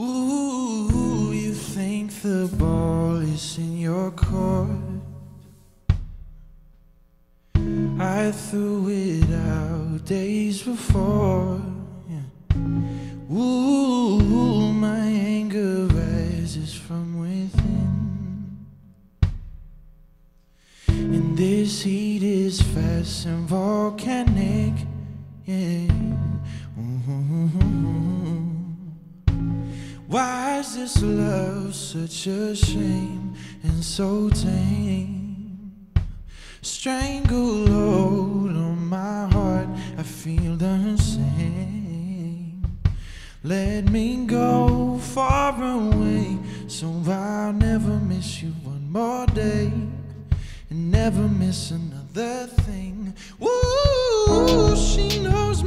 Ooh, you think the ball is in your court. I threw it out days before. Yeah. Ooh, my anger rises from within. And this heat is fast and volcanic. Yeah. Is this love such a shame and so tame? Stranglehold on my heart, I feel the same. Let me go far away so I'll never miss you one more day and never miss another thing. Woo, she knows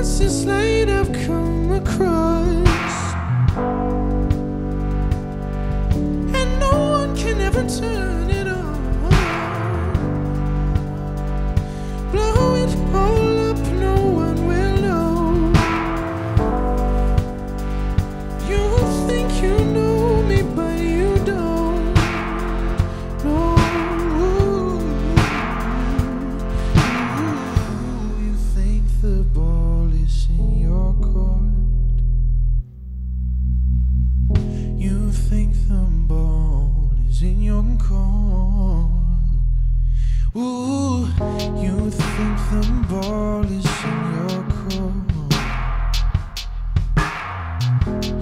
This light I've come across? In. Ooh, you think the ball is in your court.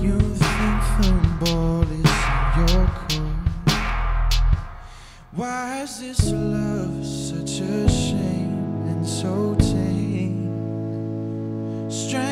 You think the ball is in your court. Why is this love such a shame and so tame? Stranglehold